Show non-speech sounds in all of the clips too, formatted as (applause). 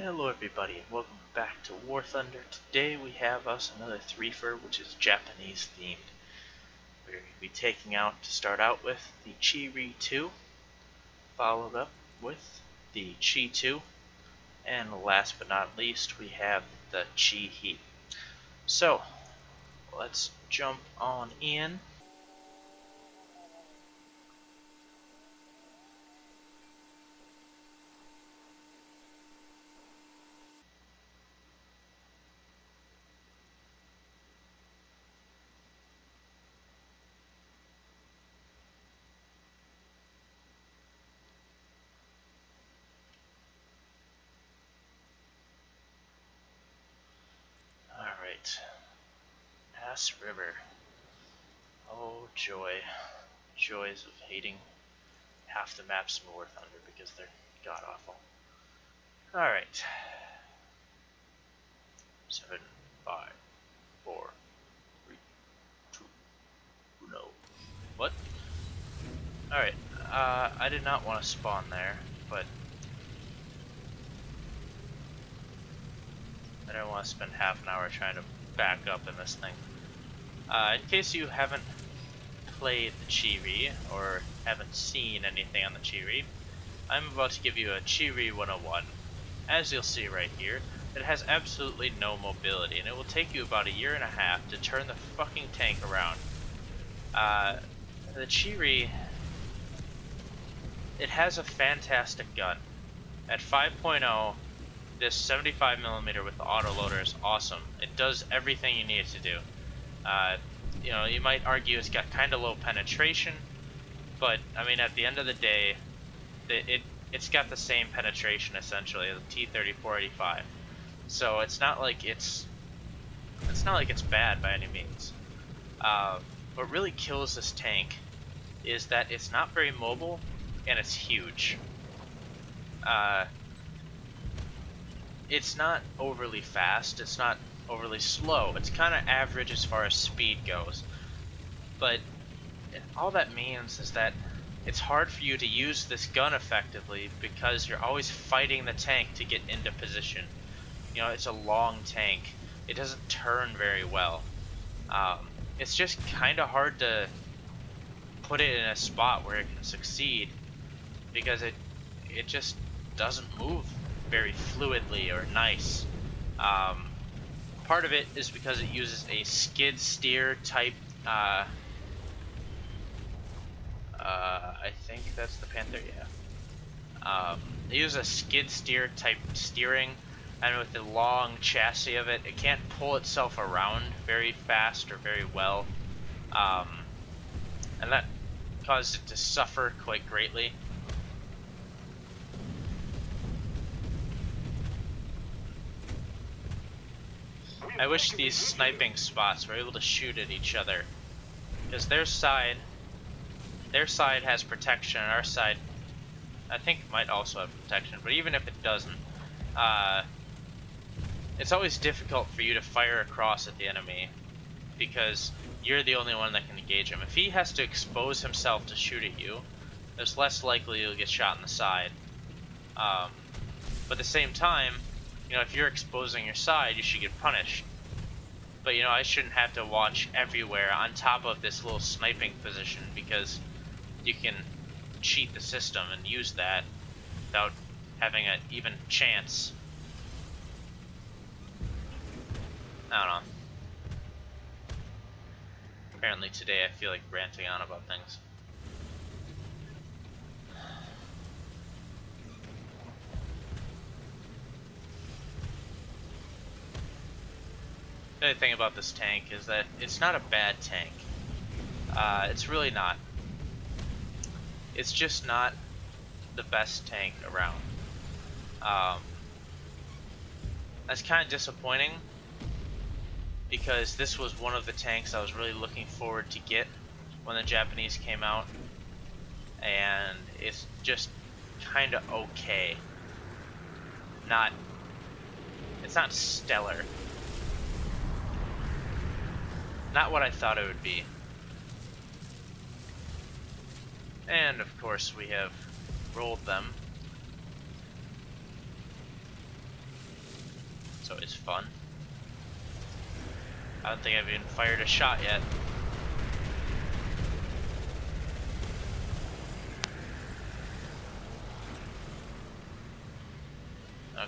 Hello everybody and welcome back to War Thunder. Today we have us another threefer which is Japanese themed. We're going to be taking out to start out with the Chi-Ri 2, followed up with the Chi-To, and last but not least we have the Chi He. So, let's jump on in. Alright. Ash River. Oh joy. Joys of hating half the maps in War Thunder because they're god awful. Alright. Seven, five, four, three, two, no. What? Alright, uh, I did not want to spawn there, but I don't want to spend half an hour trying to back up in this thing. Uh, in case you haven't played the Chi-Ri or haven't seen anything on the Chi-Ri, I'm about to give you a Chi-Ri 101. As you'll see right here, it has absolutely no mobility, and it will take you about a year and a half to turn the fucking tank around. Uh, the Chi-Ri, it has a fantastic gun. At 5.0, this 75 millimeter with the autoloader is awesome. It does everything you need it to do. Uh, you know, you might argue it's got kind of low penetration, but I mean, at the end of the day, it, it it's got the same penetration essentially as the T3485. So it's not like it's it's not like it's bad by any means. Uh, what really kills this tank is that it's not very mobile and it's huge. Uh, it's not overly fast, it's not overly slow. It's kind of average as far as speed goes. But all that means is that it's hard for you to use this gun effectively because you're always fighting the tank to get into position. You know, it's a long tank. It doesn't turn very well. Um, it's just kind of hard to put it in a spot where it can succeed because it it just doesn't move very fluidly or nice. Um, part of it is because it uses a skid steer type. Uh, uh, I think that's the Panther, yeah. Um, they use a skid steer type steering, and with the long chassis of it, it can't pull itself around very fast or very well. Um, and that caused it to suffer quite greatly. I wish these sniping spots were able to shoot at each other. Because their side, their side has protection, and our side, I think might also have protection. But even if it doesn't, uh, it's always difficult for you to fire across at the enemy. Because you're the only one that can engage him. If he has to expose himself to shoot at you, there's less likely you'll get shot in the side. Um, but at the same time, you know, if you're exposing your side, you should get punished. But, you know, I shouldn't have to watch everywhere on top of this little sniping position because you can cheat the system and use that without having an even chance. I don't know. Apparently today I feel like ranting on about things. The other thing about this tank is that it's not a bad tank. Uh, it's really not. It's just not the best tank around. Um, that's kind of disappointing because this was one of the tanks I was really looking forward to get when the Japanese came out and it's just kind of okay. Not, it's not stellar. Not what I thought it would be. And of course we have rolled them. always fun. I don't think I've even fired a shot yet.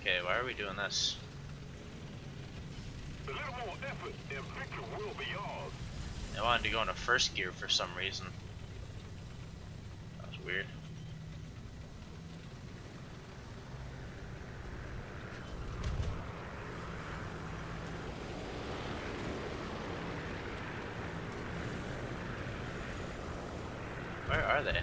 Okay, why are we doing this? A little more effort and victory will be ours. I wanted to go into first gear for some reason. That was weird. Where are they?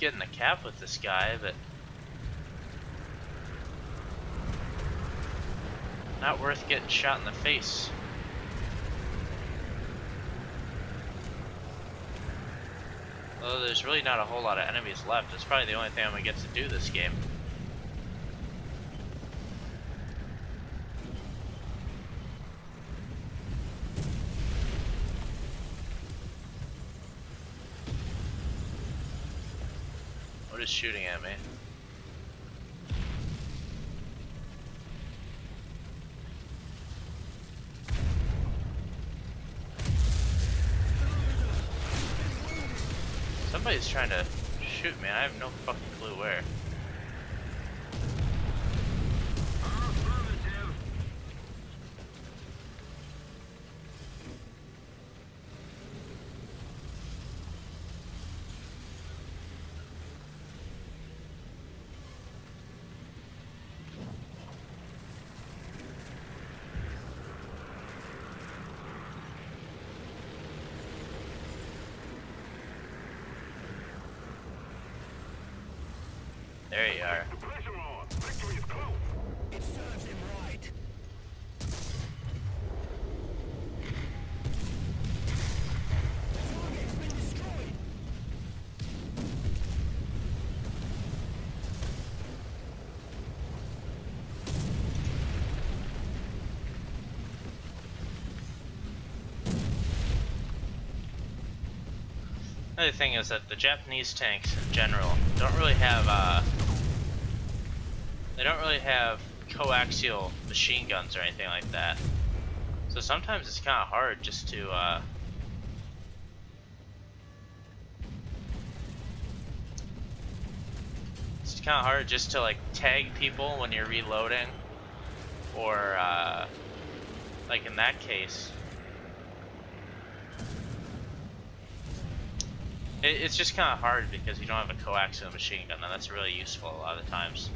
I would get in the cap with this guy, but not worth getting shot in the face. Although there's really not a whole lot of enemies left, it's probably the only thing I'm gonna get to do this game. What is shooting at me? Somebody's trying to shoot me. I have no fucking clue where. Affirmative. There you are. The pressure on. Victory is close. It serves him right. Target's been destroyed. Another thing is that the Japanese tanks in general don't really have uh they don't really have coaxial machine guns or anything like that. So sometimes it's kind of hard just to uh It's kind of hard just to like tag people when you're reloading or uh like in that case It, it's just kind of hard because you don't have a coaxial machine gun, and that's really useful a lot of times.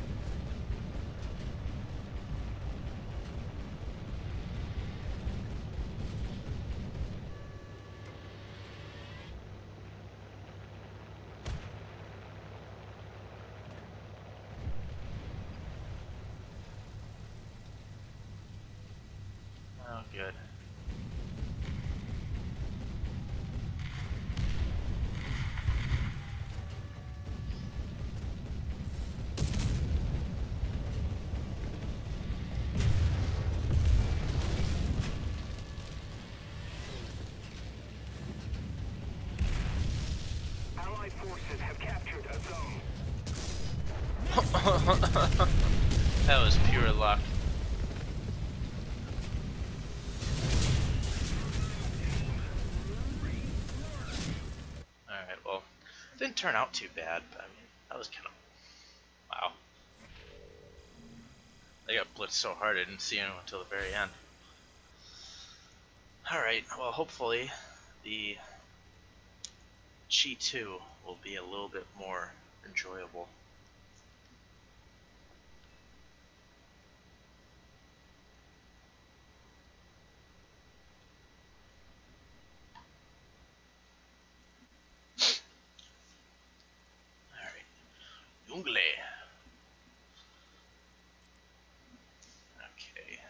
Oh, good. Allied forces have captured a zone. (laughs) that was pure luck. Didn't turn out too bad, but I mean, that was kind of. Wow. They got blitzed so hard I didn't see anyone until the very end. Alright, well, hopefully the Chi-To will be a little bit more enjoyable. Alright. Jungle. Okay.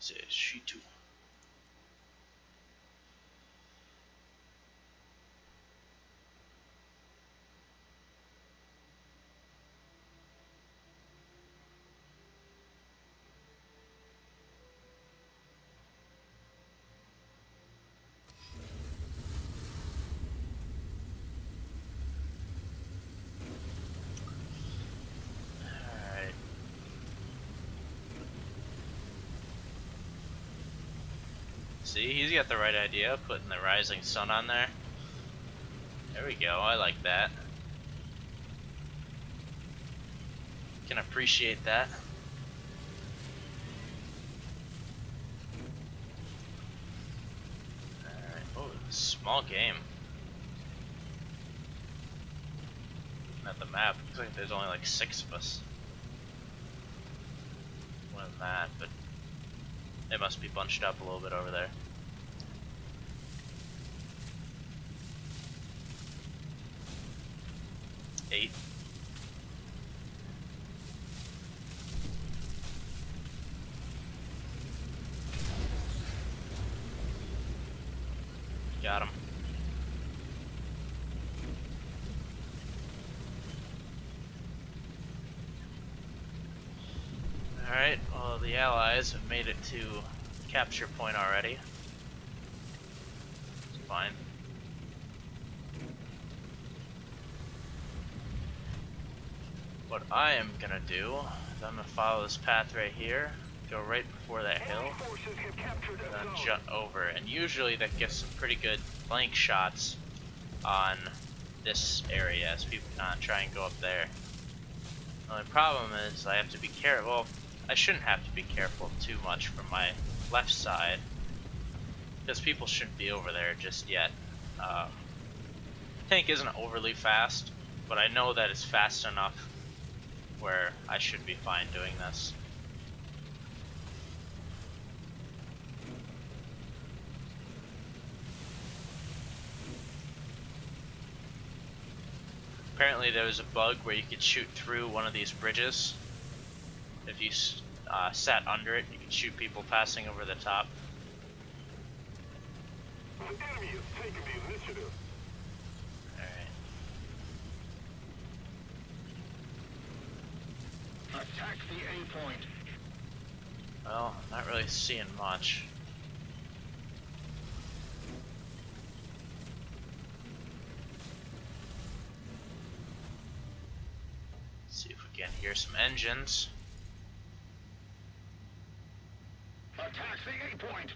C'est Chi-To. See, he's got the right idea, putting the rising sun on there. There we go, I like that. Can appreciate that. Alright, oh, small game. At the map, looks like there's only like six of us. More that, but it must be bunched up a little bit over there. Eight. Got him. Alright, well the allies have made it to capture point already. It's fine. What I am gonna do is I'm gonna follow this path right here, go right before that hill, Enemy forces have captured and then jut over. And usually that gets some pretty good flank shots on this area as people uh, try and go up there. The only problem is I have to be careful. I shouldn't have to be careful too much from my left side because people shouldn't be over there just yet. Um, tank isn't overly fast, but I know that it's fast enough where I should be fine doing this. Apparently there was a bug where you could shoot through one of these bridges. If you uh, sat under it, you could shoot people passing over the top. The enemy is taking the initiative. Alright. Attack the A point. Well, not really seeing much. See if we can hear some engines. Attack the A point.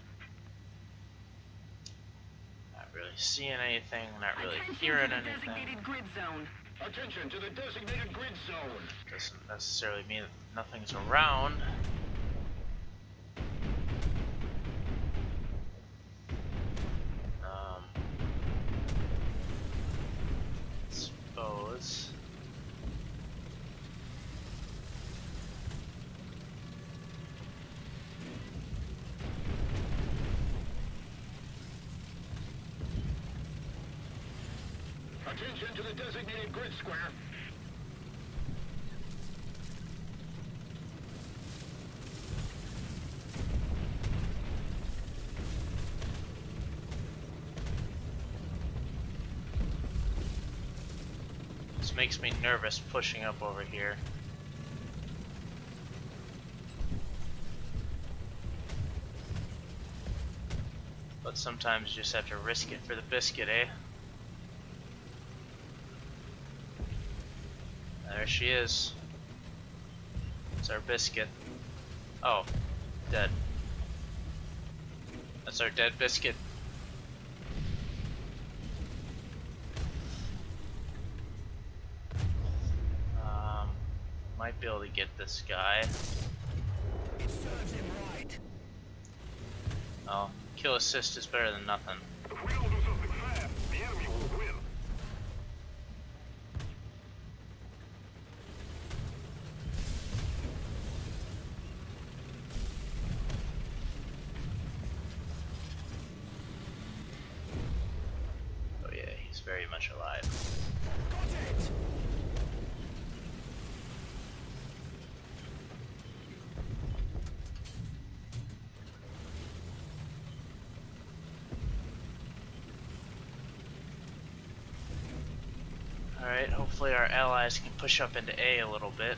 Not really seeing anything, not really hearing anything. grid zone. Attention to the designated grid zone. Doesn't necessarily mean that nothing's around. Attention to the designated grid square. This makes me nervous pushing up over here. But sometimes you just have to risk it for the biscuit, eh? There she is. It's our biscuit. Oh, dead. That's our dead biscuit. Um, might be able to get this guy. It serves him right. Oh, kill assist is better than nothing. Very much alive. Alright, hopefully our allies can push up into A a little bit.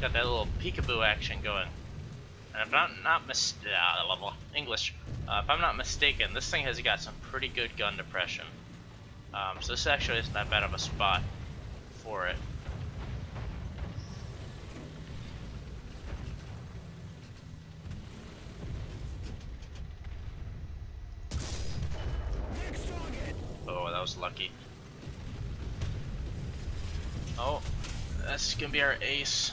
Got that little peekaboo action going. And if I'm not, not uh, level English, uh, if I'm not mistaken, this thing has got some pretty good gun depression. Um, so this actually isn't that bad of a spot for it. Oh, that was lucky. Oh, that's gonna be our ace.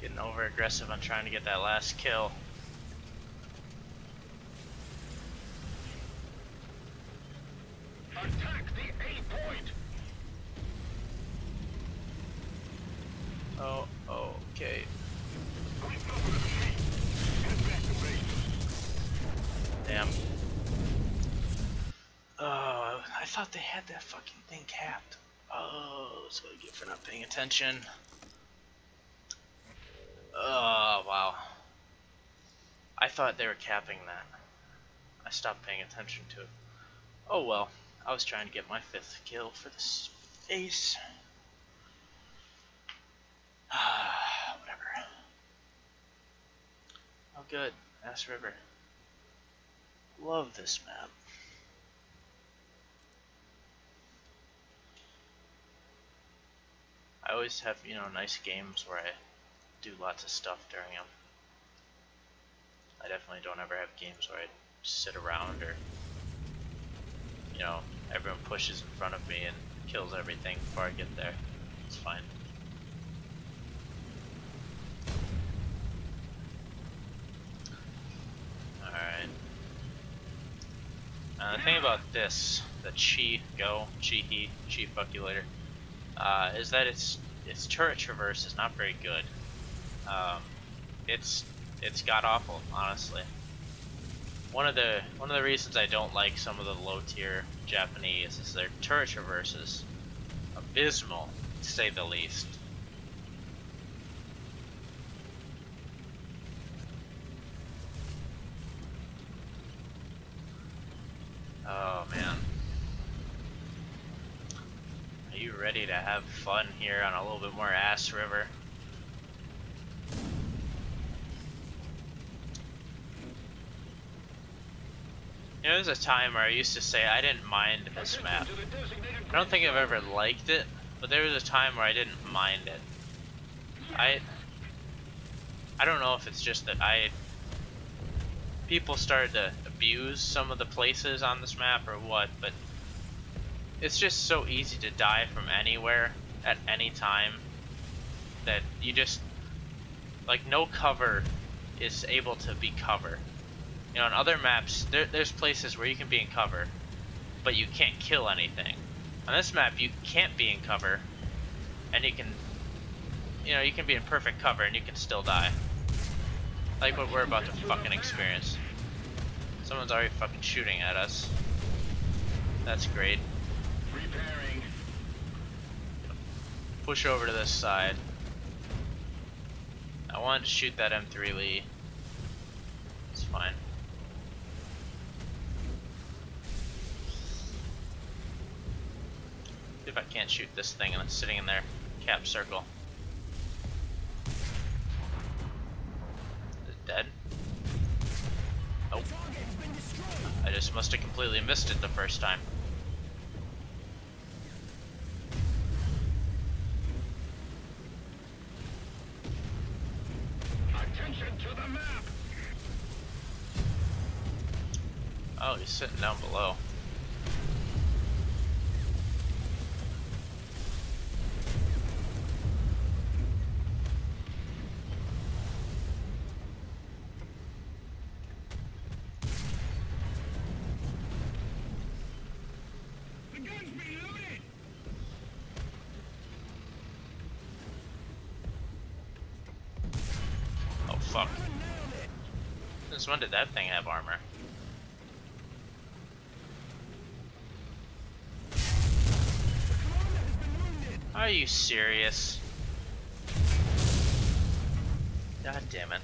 Getting over aggressive on trying to get that last kill. Attack the A point. Oh, okay. We suffered a defeat. Head back to base. Damn. Oh, I thought they had that fucking thing capped. Oh, that's what I get for not paying attention. Oh, wow. I thought they were capping that. I stopped paying attention to it. Oh well, I was trying to get my fifth kill for this face. Ah, (sighs) whatever. Oh good, Ass River. Love this map. I always have, you know, nice games where I do lots of stuff during them. I definitely don't ever have games where I sit around or, you know, everyone pushes in front of me and kills everything before I get there. It's fine. Alright. Uh, the thing about this, the Chi Go, Chi He, Chi fuck you later, uh, is that its its turret traverse is not very good. Um, it's it's god awful, honestly. One of the one of the reasons I don't like some of the low tier Japanese is their turret traverses abysmal, to say the least. Oh man. Are you ready to have fun here on a little bit more ass river? Know, there's a time where I used to say I didn't mind this map. I don't think I've ever liked it, but there was a time where I didn't mind it. I I don't know if it's just that I people started to abuse some of the places on this map or what, but it's just so easy to die from anywhere at any time that you just like no cover is able to be cover. You know, on other maps, there, there's places where you can be in cover, but you can't kill anything. On this map, you can't be in cover, and you can, you know, you can be in perfect cover and you can still die. Like what we're about to fucking experience. Someone's already fucking shooting at us. That's great. Repairing. Push over to this side. I wanted to shoot that M3 Lee. It's fine. See if I can't shoot this thing and it's sitting in there. Cap circle. Is it dead? Nope. Target has been destroyed. I just must have completely missed it the first time. Fuck. Since when did that thing have armor? Are you serious? God damn it.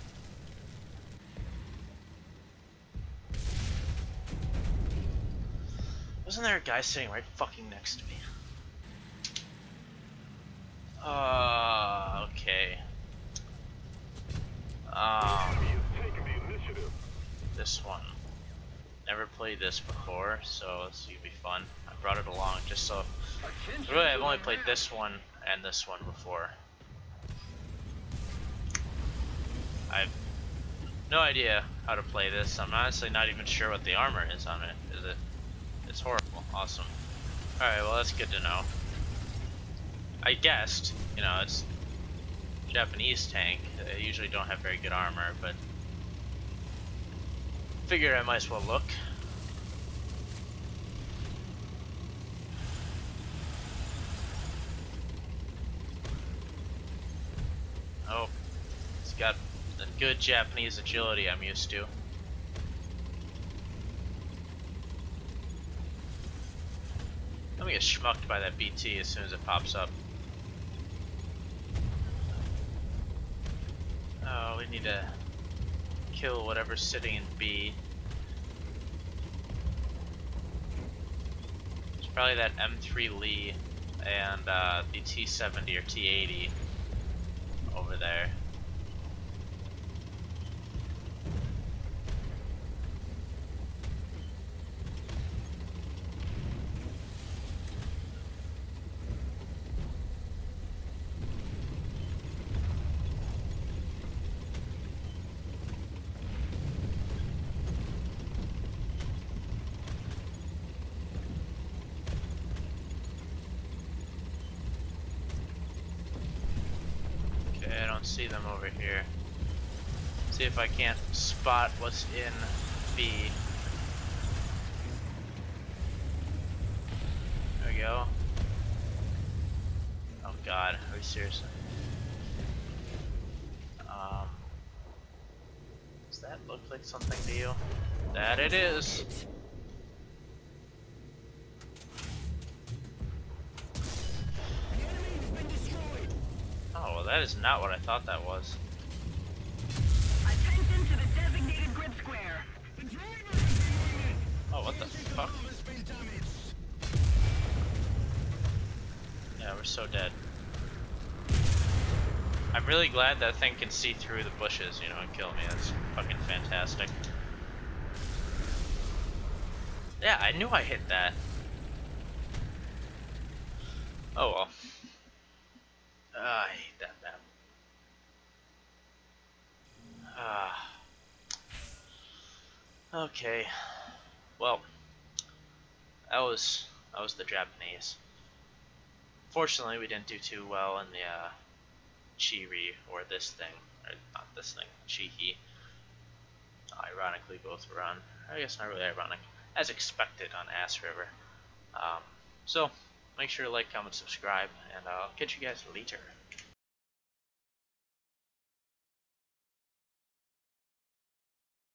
Wasn't there a guy sitting right fucking next to me? Uh, okay. Um, this one. Never played this before, so this will be fun. I brought it along just so. Really, I've only played this one and this one before. I've no idea how to play this. I'm honestly not even sure what the armor is on it. Is it? It's horrible. Awesome. Alright, well, that's good to know. I guessed, you know, it's Japanese tank. They usually don't have very good armor, but figured I might as well look. Oh, it's got the good Japanese agility I'm used to. I'm gonna get schmucked by that BT as soon as it pops up. We need to kill whatever's sitting in B. It's probably that M3 Lee and uh, the T70 or T80 over there. Okay, I don't see them over here. See if I can't spot what's in B. There we go. Oh god, are we seriously? Um, does that look like something to you? That it is! That is not what I thought that was. Attention to the designated grid square. Oh, what the fuck? Yeah, we're so dead. I'm really glad that thing can see through the bushes, you know, and kill me. That's fucking fantastic. Yeah, I knew I hit that. Oh well. Ah, I hate that map. Ah. Okay. Well, that was that was the Japanese. Fortunately, we didn't do too well in the uh, Chiri or this thing, or not this thing, Chihi. Ironically, both were on. I guess not really ironic, as expected on Ass River. Um, so, make sure to like, comment, subscribe, and I'll catch you guys later.